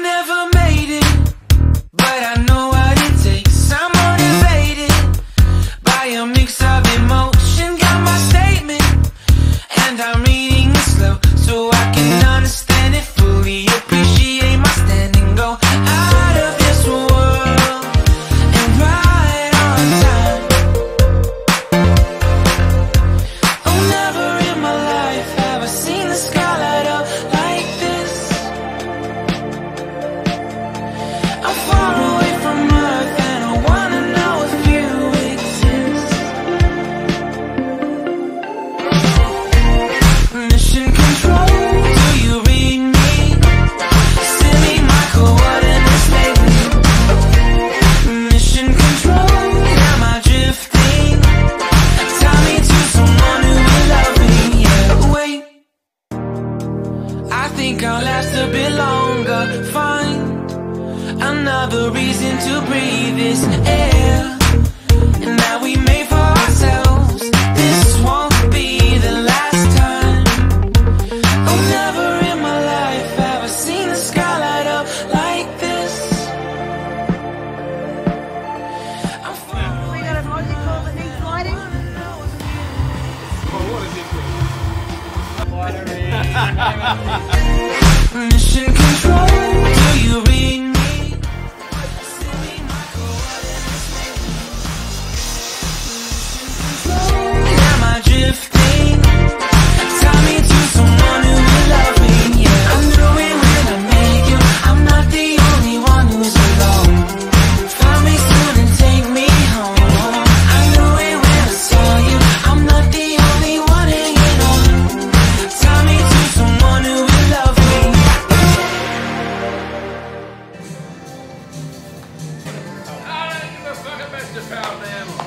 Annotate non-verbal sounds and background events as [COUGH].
never can't last a bit longer. Find another reason to breathe this air. And now we may watering. [LAUGHS] to Poundland.